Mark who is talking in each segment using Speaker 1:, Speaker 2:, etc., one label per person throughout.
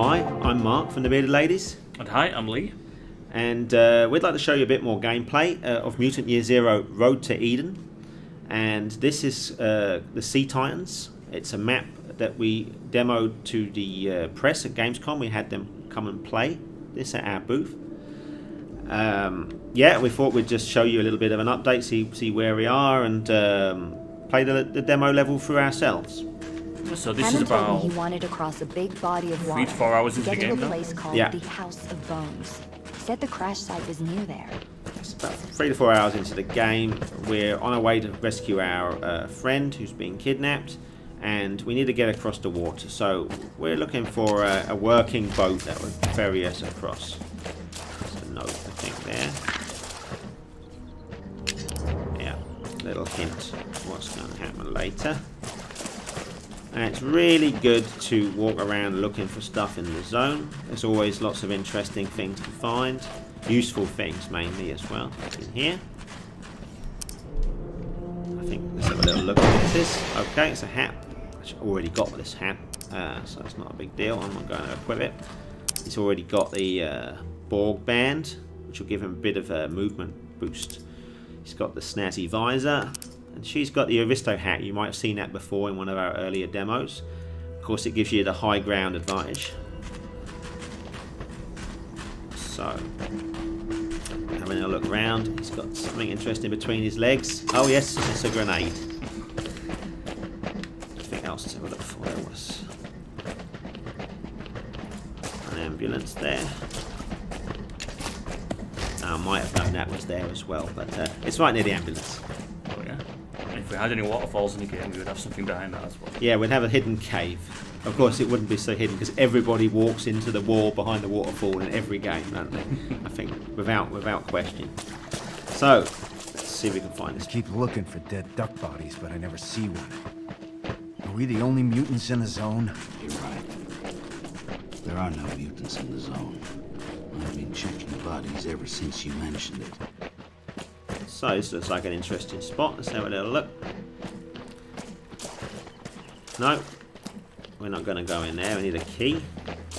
Speaker 1: Hi, I'm Mark from the Bearded Ladies,
Speaker 2: And hi, I'm Lee.
Speaker 1: and uh, we'd like to show you a bit more gameplay uh, of Mutant Year Zero Road to Eden. And this is uh, the Sea Titans. It's a map that we demoed to the uh, press at Gamescom. We had them come and play this at our booth. Um, yeah, we thought we'd just show you a little bit of an update, see see where we are, and um, play the, the demo level through ourselves.
Speaker 2: So this
Speaker 3: Hammon
Speaker 2: is
Speaker 3: told me
Speaker 2: about
Speaker 3: he wanted to cross a big body of water.
Speaker 2: three to four hours
Speaker 3: to
Speaker 2: into the
Speaker 3: get to a
Speaker 2: now.
Speaker 3: place called
Speaker 1: Yeah.
Speaker 3: the House of Bones. He said the crash site was near there.
Speaker 1: It's about three to four hours into the game. We're on our way to rescue our uh, friend who's been kidnapped, and we need to get across the water. So we're looking for a, a working boat that would ferry us across. There's a note, I think, there. Yeah, little hint what's going to happen later. And it's really good to walk around looking for stuff in the zone. There's always lots of interesting things to find. Useful things mainly as well in here. I think let's have a little look at this is. Okay, it's a hat. I've already got this hat, uh, so it's not a big deal. I'm not going to equip it. He's already got the uh, Borg band, which will give him a bit of a movement boost. He's got the snazzy visor, and she's got the Aristo hat. You might have seen that before in one of our earlier demos. Of course, it gives you the high ground advantage. So, having a look around, he's got something interesting between his legs. Oh yes, it's a grenade. Anything else to have a look for? There was an ambulance there. I might have known that was there as well, but uh, it's right near the ambulance.
Speaker 2: Yeah. And if we had any waterfalls in the game, we would have something behind that as well.
Speaker 1: Yeah, we'd have a hidden cave. Of course, it wouldn't be so hidden because everybody walks into the wall behind the waterfall in every game, don't they? I think, without without question. So, let's see if we can find
Speaker 4: I
Speaker 1: this.
Speaker 4: keep looking for dead duck bodies, but I never see one. Are we the only mutants in the zone?
Speaker 5: You're right. There are no mutants in the zone. I've been checking bodies ever since you mentioned it.
Speaker 1: So, this looks like an interesting spot. Let's have a little look. No, we're not going to go in there. We need a key,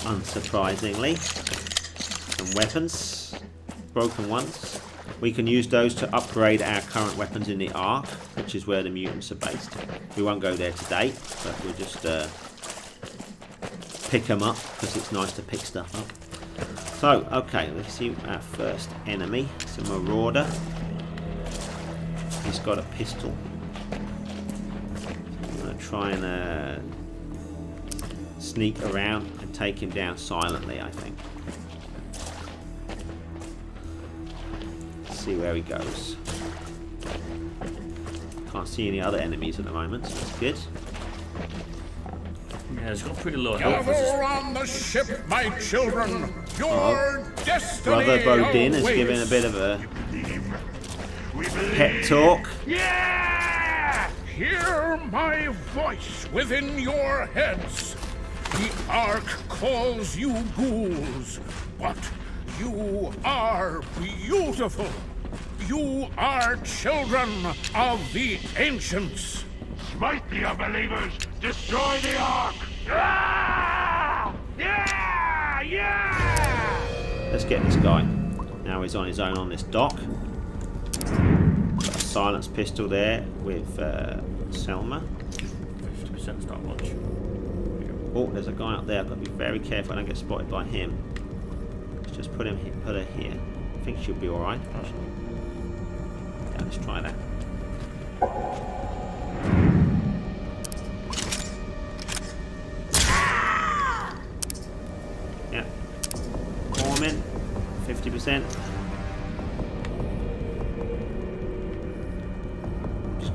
Speaker 1: unsurprisingly. Some weapons, broken ones. We can use those to upgrade our current weapons in the Ark, which is where the mutants are based. We won't go there today, but we'll just uh, pick them up because it's nice to pick stuff up. So, okay, let's see our first enemy. It's a marauder. He's got a pistol. I'm going to try and uh, sneak around and take him down silently, I think. see where he goes. Can't see any other enemies at the moment, so that's good.
Speaker 2: Yeah, it's got pretty low health. This is-
Speaker 6: Gather on the ship, my children. Your destiny
Speaker 1: Brother Bodin is
Speaker 6: awaits.
Speaker 1: giving a bit of a pep talk.
Speaker 6: Yeah! Hear my voice within your heads. The Ark calls you ghouls, but you are beautiful. You are children of the ancients.
Speaker 7: Smite the unbelievers! Destroy the Ark! Ah! Yeah! Yeah!
Speaker 1: Let's get this guy. Now he's on his own on this dock. Got a silence pistol there with uh, Selma.
Speaker 2: 50% is not much.
Speaker 1: Oh, there's a guy up there. I've got to be very careful I don't get spotted by him. Let's just put him, he- put her here. I think she'll be all right. Yeah, let's try that.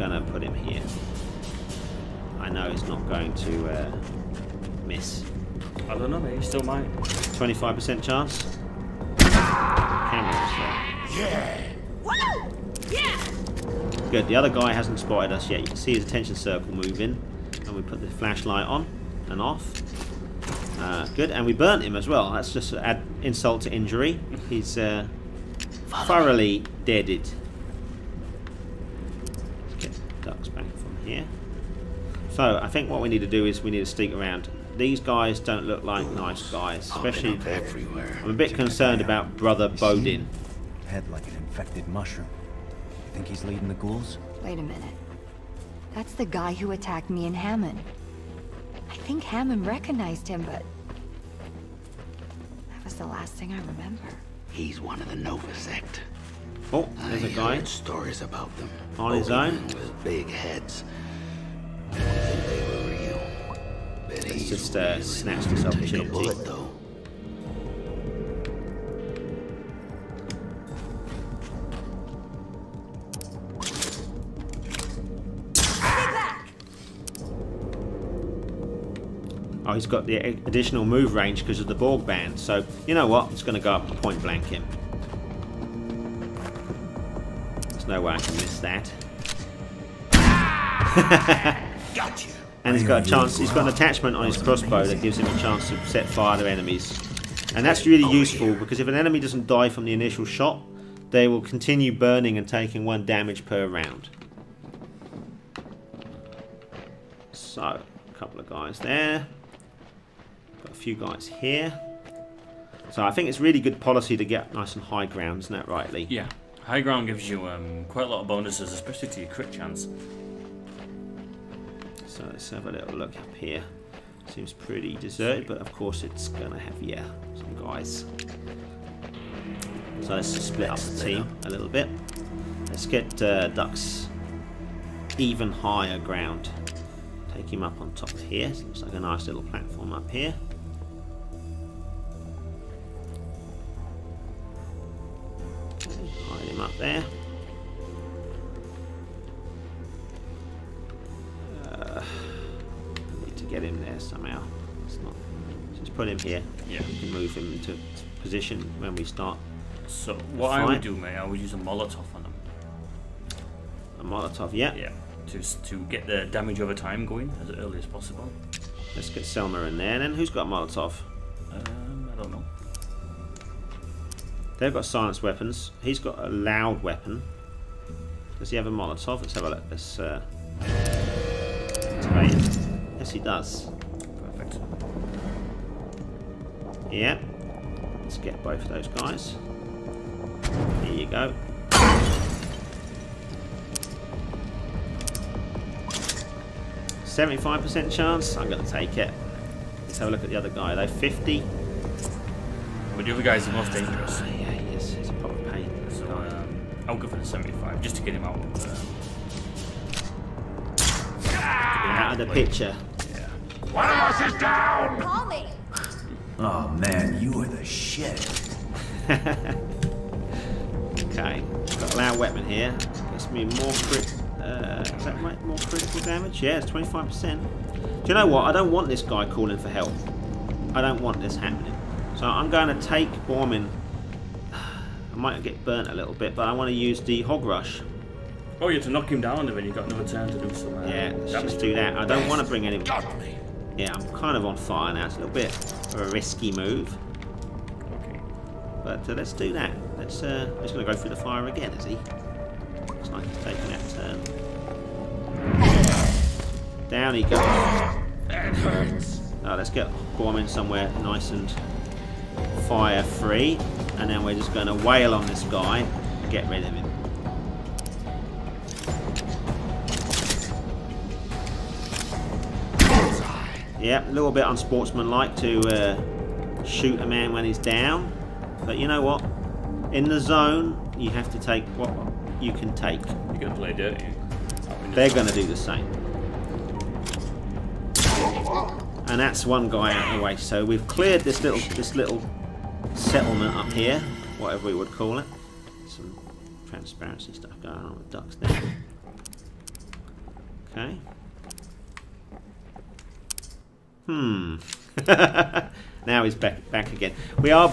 Speaker 1: Gonna put him here. I know he's not going to uh, miss.
Speaker 2: I don't know, mate. You still might.
Speaker 1: 25% chance. Cameras there.
Speaker 3: Woo! Yeah!
Speaker 1: Good. The other guy hasn't spotted us yet. You can see his attention circle moving, and we put the flashlight on and off. Uh, good, and we burnt him as well. That's just to add insult to injury. He's uh, thoroughly deaded. Let's get Dux back from here. So I think what we need to do is we need to sneak around these guys don't look like nice guys, especially.
Speaker 5: Everywhere.
Speaker 1: I'm a bit concerned about Brother Bodin.
Speaker 4: Head like an infected mushroom. You think he's leading the ghouls?
Speaker 3: Wait a minute. That's the guy who attacked me and Hammon. I think Hammon recognized him, but... That was the last thing I remember.
Speaker 5: He's one of the Nova sect.
Speaker 1: Oh, there's
Speaker 5: I
Speaker 1: a guy.
Speaker 5: heard stories about them.
Speaker 1: On his own?
Speaker 5: With big heads.
Speaker 1: Let's just, uh, snatch this
Speaker 5: gonna take a
Speaker 1: opportunity. Oh, he's got the additional move range because of the Borg band. So, you know what? I'm just going to go up and point blank him. There's no way I can miss that.
Speaker 5: Got you.
Speaker 1: And he's got a chance, he's got an attachment on his crossbow that gives him a chance to set fire to enemies. And that's really useful because if an enemy doesn't die from the initial shot, they will continue burning and taking one damage per round. So, a couple of guys there. Got a few guys here. So I think it's really good policy to get nice and high ground, isn't that right, Lee?
Speaker 2: Yeah. High ground gives you um, quite a lot of bonuses, especially to your crit chance.
Speaker 1: So let's have a little look up here. Seems pretty deserted, but of course it's gonna have yeah some guys. So let's split up the team a little bit. Let's get uh, Dux even higher ground. Take him up on top here. Looks like a nice little platform up here. Hide him up there. Get him there somehow. It's not. Just put him here.
Speaker 2: Yeah.
Speaker 1: We can move him into position when we start
Speaker 2: So what I would do, mate, I would use a Molotov on them.
Speaker 1: a Molotov. Yeah.
Speaker 2: Yeah. To, to get the damage over time going as early as possible.
Speaker 1: Let's get Selma in there. And then who's got a Molotov?
Speaker 2: Um, I don't know.
Speaker 1: They've got silence weapons. He's got a loud weapon. Does he have a Molotov? Let's have a look. Let's. Uh, activate. Yes, he does.
Speaker 2: Perfect.
Speaker 1: Yeah. Let's get both of those guys. Here you go. Seventy-five percent chance. I'm going to take it. Let's have a look at the other guy. Though fifty.
Speaker 2: But the other guy's the most dangerous.
Speaker 1: Oh, yeah, he is. He's a proper pain.
Speaker 2: So um, I'll go for the 75 just to get him out. Uh,
Speaker 1: Out of the picture.
Speaker 2: Yeah.
Speaker 6: One of us is down!
Speaker 3: Call me!
Speaker 4: Oh man, you are the shit.
Speaker 1: Okay, got a loud weapon here. Gets me more crit. Uh, is that right? More critical damage? Yeah, it's 25%. Do you know what? I don't want this guy calling for help. I don't want this happening. So I'm going to take Bormin. I might get burnt a little bit, but I want to use the Hog Rush.
Speaker 2: Oh, you have to knock him down and then you've got another turn to do some uh,
Speaker 1: Yeah, let's
Speaker 2: damage.
Speaker 1: just do that. I don't want to bring any. Yeah, I'm kind of on fire now. It's a little bit of a risky move.
Speaker 2: Okay.
Speaker 1: But uh, let's do that. Let's. Uh, he's going to go through the fire again, is he? Looks like he's taking that turn. Down he goes.
Speaker 6: That hurts.
Speaker 1: Oh, let's get Bormin somewhere nice and fire free, and then we're just going to wail on this guy, and get rid of him. Yep, a little bit unsportsmanlike to uh, shoot a man when he's down, but you know what? In the zone, you have to take what you can take.
Speaker 2: You're going to play dirty.
Speaker 1: They're going to do the same. And that's one guy out of the way. So we've cleared this little this little settlement up here, whatever we would call it. Some transparency stuff going on with Dux there. Okay. Hmm. now he's back back again. We are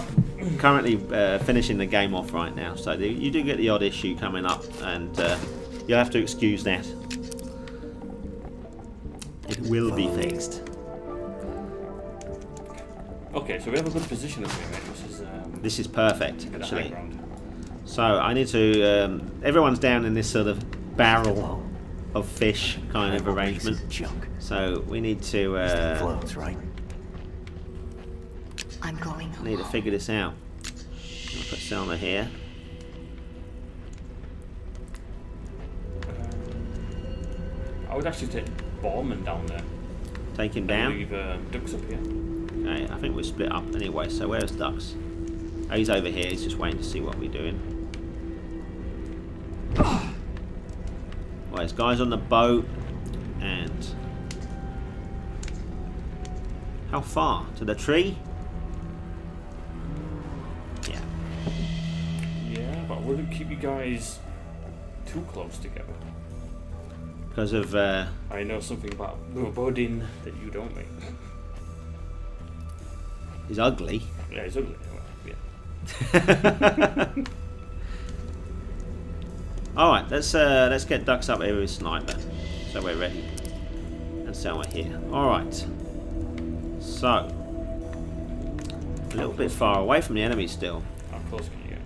Speaker 1: currently uh, finishing the game off right now, so the, you do get the odd issue coming up, and uh, you'll have to excuse that. It will be fixed.
Speaker 2: Okay, so we have a good position mate. This is um,
Speaker 1: This is perfect,
Speaker 2: get a high
Speaker 1: actually. So I need to. Um, everyone's down in this sort of barrel of fish kind of arrangement. So we need to. Uh,
Speaker 4: Floats, right?
Speaker 3: I'm going
Speaker 1: I need to figure this out. I'll put Selma here.
Speaker 2: I would actually take Bormin down there.
Speaker 1: Take him
Speaker 2: And
Speaker 1: down.
Speaker 2: leave uh, Dux up here.
Speaker 1: Okay, I think we're split up anyway, so where's Dux? Oh, he's over here, he's just waiting to see what we're doing. There's guys on the boat, and... How far? To the tree? Yeah.
Speaker 2: Yeah, but I wouldn't keep you guys too close together.
Speaker 1: Because of, uh,
Speaker 2: I know something about Bodin that you don't make.
Speaker 1: he's ugly.
Speaker 2: Yeah, he's ugly. well, Yeah.
Speaker 1: Alright, let's uh, let's get Dux up here with sniper. So we're ready. And so we're here. Alright. So a little bit far away from the enemy still.
Speaker 2: How close can you get?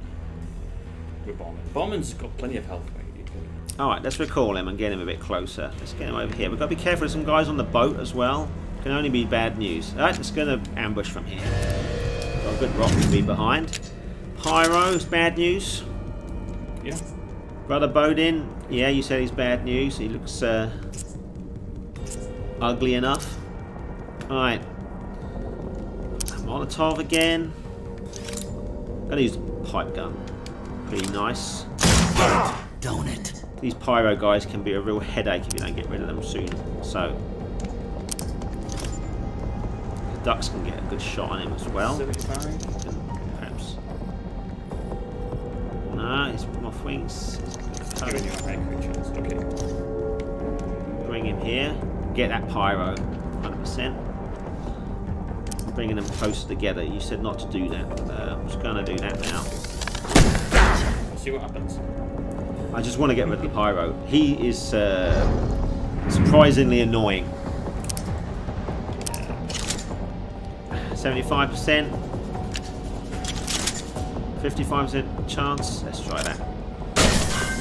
Speaker 2: With Bormin. Bormin's got plenty of health.
Speaker 1: Alright, let's recall him and get him a bit closer. Let's get him over here. We've got to be careful some guys on the boat as well. Can only be bad news. Alright, it's going to ambush from here. Got a good rock to be behind. Pyro's bad news.
Speaker 2: Yeah.
Speaker 1: Brother Bodin, yeah, you said he's bad news. He looks uh, ugly enough. Alright. Molotov again. Gonna use the pipe gun. Pretty nice.
Speaker 5: Don't it?
Speaker 1: These pyro guys can be a real headache if you don't get rid of them soon. So. The Dux can get a good shot on him as well. Perhaps. No, he's moth wings.
Speaker 2: Giving you a high crit chance. Okay.
Speaker 1: Bring him here. Get that pyro. 100%. Bringing them closer together. You said not to do that. Uh, I'm just going to do that now.
Speaker 2: Let's see what happens.
Speaker 1: I just want to get rid of the pyro. He is uh, surprisingly annoying. 75%. 55% chance. Let's try that.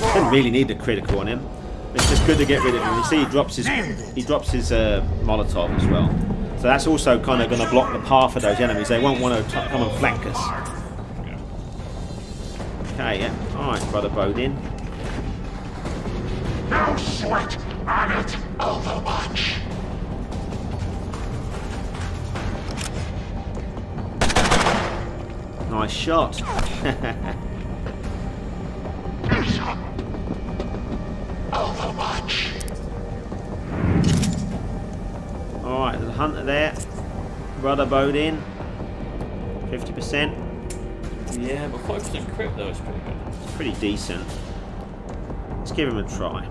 Speaker 1: Didn't really need the critical on him. It's just good to get rid of him. You see, he drops his he drops his uh, Molotov as well. So that's also kind of going to block the path of those enemies. They won't want to come and flank us. Okay, yeah. All right, brother Bodin.
Speaker 7: No sweat on it, Overwatch.
Speaker 1: Nice shot.
Speaker 7: Overwatch.
Speaker 1: Alright, there's a hunter there. Brother in. 50%.
Speaker 2: Yeah, but 5% crit though is pretty good.
Speaker 1: It's pretty decent. Let's give him a try.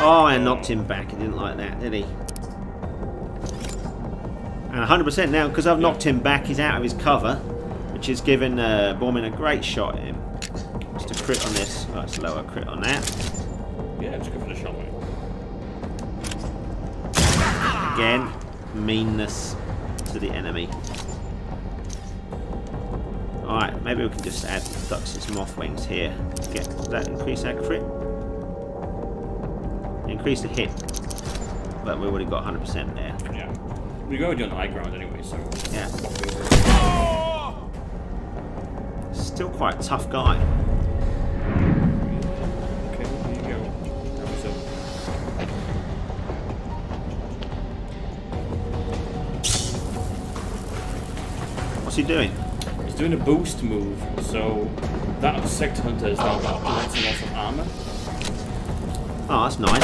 Speaker 1: Oh, I knocked him back. He didn't like that, did he? And 100% now, because I've knocked him back, he's out of his cover, which has given uh, Bormin a great shot at him. Crit on this. Oh, it's lower crit on that.
Speaker 2: Yeah, just go for the shot, mate.
Speaker 1: Again, meanness to the enemy. Alright, maybe we can just add Dux's moth wings here. Get that increase our crit? Increase the hit. But we already got 100% there.
Speaker 2: Yeah. We're going to do high ground anyway, so.
Speaker 1: Yeah. Still quite a tough guy. What's he doing?
Speaker 2: He's doing a boost move, so that Sect Hunter has now got lots and lots of armor.
Speaker 1: Oh, that's nice.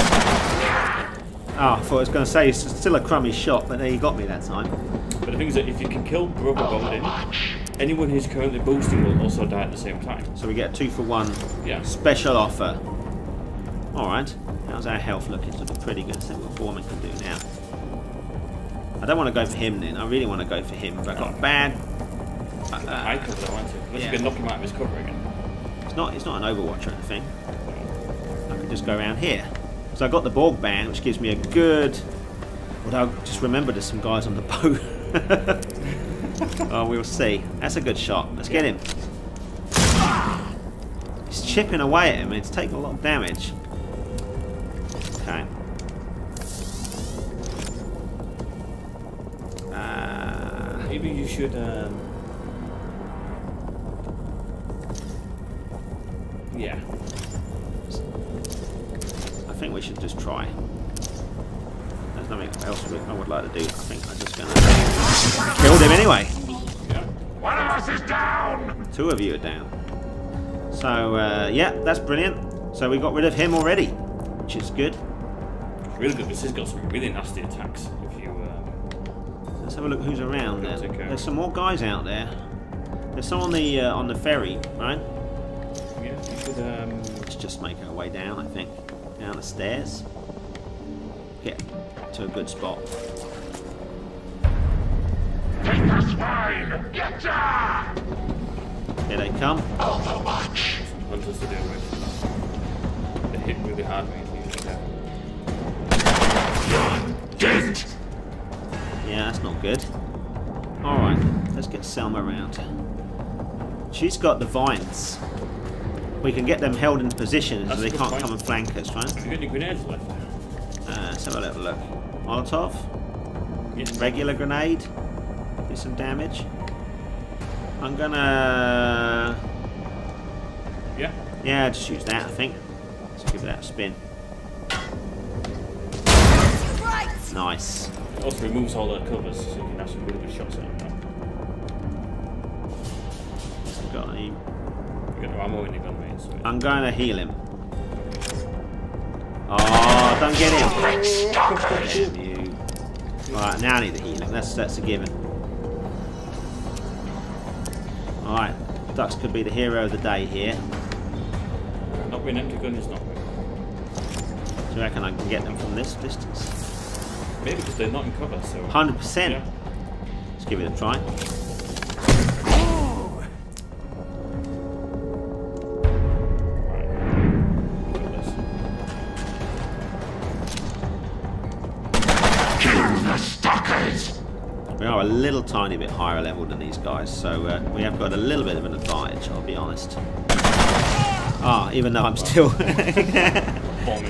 Speaker 1: Oh, I thought I was going to say it's still a crummy shot, but there you got me that time.
Speaker 2: But the thing is that if you can kill Brother Bodin, anyone who's currently boosting will also die at the same time.
Speaker 1: So we get a two for one
Speaker 2: Yeah.
Speaker 1: special offer. Alright, how's our health looking? It's looking pretty good. See what Bormin can do now. I don't want to go for him then. I really want to go for him, but I've got bad. Uh,
Speaker 2: High cover though, aren't you? Unless
Speaker 1: yeah.
Speaker 2: you can knock him out of his cover again.
Speaker 1: it's not. It's not an Overwatch or anything. I can just go around here. So I got the Borg band, which gives me a good. Although I just remember, there's some guys on the boat. oh, we'll see. That's a good shot. Let's get him. He's chipping away at him. It's taking a lot of damage. Okay. Uh, Maybe
Speaker 2: you should. Um...
Speaker 1: nothing else I would like to do. I think I'm just gonna kill him anyway.
Speaker 2: Yeah.
Speaker 7: One of us is down!
Speaker 1: Two of you are down. So uh, yeah, that's brilliant. So we got rid of him already, which is good.
Speaker 2: Really good. This has got some really nasty attacks. If you. Um...
Speaker 1: Let's have a look who's around there. There's some more guys out there. There's some on the uh, on the ferry, right?
Speaker 2: Yeah. Um...
Speaker 1: Let's just make our way down. I think down the stairs. To a good spot.
Speaker 7: Take the swine! Get ya!
Speaker 1: Here they come.
Speaker 7: Overwatch!
Speaker 2: hunters to deal with. They hit really hard when you get.
Speaker 7: Get!
Speaker 1: Yeah, that's not good. Alright, let's get Selma around. She's got the vines. We can get them held in position so
Speaker 2: That's a
Speaker 1: they can't
Speaker 2: point.
Speaker 1: come and flank us, right?
Speaker 2: Have you got any grenades left?
Speaker 1: Uh, let's have a little look. Molotov, regular grenade, do some damage. I'm gonna...
Speaker 2: Yeah.
Speaker 1: Yeah, just use that, I think. Let's give that a spin. Nice.
Speaker 2: It also removes all the covers, so you can have some really good shots at them.
Speaker 1: Got any...
Speaker 2: You got no ammo in your gun, mate. So
Speaker 1: I'm going to heal him. Oh, don't get him. Damn you. Alright, now I need the heal him. That's, that's a given. Alright, Dux could be the hero of the day here.
Speaker 2: not being empty gun is not good.
Speaker 1: Do you reckon I can get them from this distance?
Speaker 2: Maybe because they're not in cover, so.
Speaker 1: 100%.
Speaker 2: Yeah.
Speaker 1: Let's give it a try. We are a little tiny bit higher level than these guys, so uh, we have got a little bit of an advantage, I'll be honest. Ah, even though I'm still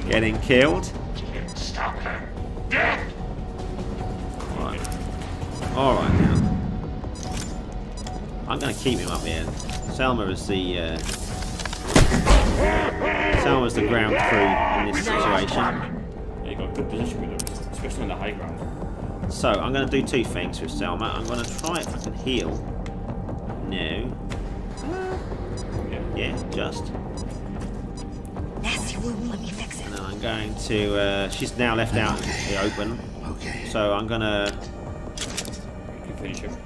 Speaker 1: getting killed.
Speaker 7: Him!
Speaker 1: Alright now. I'm going to keep him up here. Selma is the... Uh, Selma's the ground crew in this situation.
Speaker 2: Yeah, you got good position with them, especially on the high ground.
Speaker 1: So, I'm going to do two things with Selma. I'm going to try if I can heal. No.
Speaker 2: Yeah.
Speaker 1: Yeah, just.
Speaker 3: Nasty wound, let me fix it.
Speaker 1: And I'm going to... Uh, she's now left out in the open.
Speaker 5: Okay.
Speaker 1: So I'm going to...
Speaker 2: You can finish him.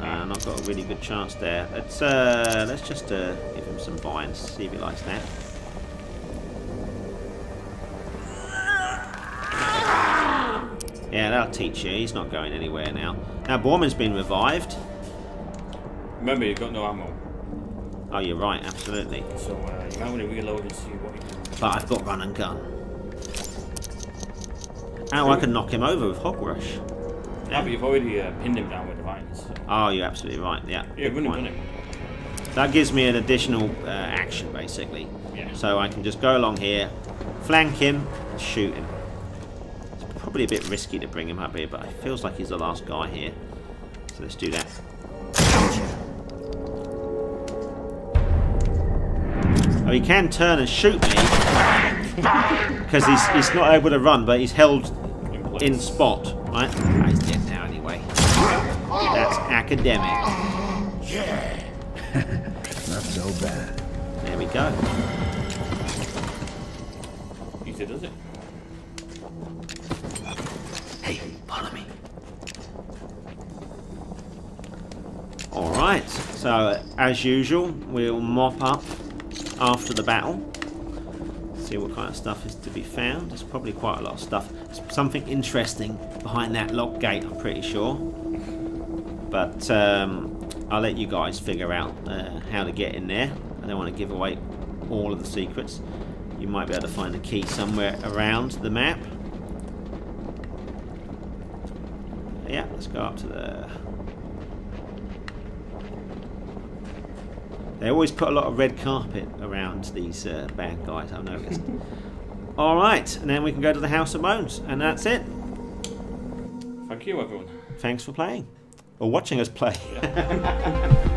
Speaker 1: Uh, not got a really good chance there. Let's uh, let's just uh, give him some vines, see if he likes that. Yeah, that'll teach you. He's not going anywhere now. Now Bormin's been revived.
Speaker 2: Remember, you've got no ammo,
Speaker 1: Oh, you're right, absolutely.
Speaker 2: so uh, you might want to reload and see what you can.
Speaker 1: But I've got run and gun. Oh, I can knock him over with Hog Rush.
Speaker 2: Yeah, but you've already uh, pinned him down with the vines. So.
Speaker 1: Oh, you're absolutely right. Yeah.
Speaker 2: Yeah,
Speaker 1: good
Speaker 2: run and
Speaker 1: point.
Speaker 2: gun him.
Speaker 1: That gives me an additional uh, action, basically.
Speaker 2: Yeah.
Speaker 1: So I can just go along here, flank him, and shoot him. It's probably a bit risky to bring him up here, but it feels like he's the last guy here. So let's do that. Oh, he can turn and shoot me because he's he's not able to run, but he's held
Speaker 2: In
Speaker 1: spot. Right? Ah, he's dead now anyway. That's academic.
Speaker 4: Not so bad.
Speaker 1: There we go.
Speaker 2: Easy does it.
Speaker 1: Alright, so as usual, we'll mop up after the battle. See what kind of stuff is to be found. There's probably quite a lot of stuff. There's something interesting behind that lock gate, I'm pretty sure. But um, I'll let you guys figure out uh, how to get in there. I don't want to give away all of the secrets. You might be able to find a key somewhere around the map. Yeah, let's go up to the... They always put a lot of red carpet around these uh, bad guys, I've noticed. Alright, and then we can go to the House of Bones, and that's it.
Speaker 2: Thank you, everyone.
Speaker 1: Thanks for playing. Or watching us play.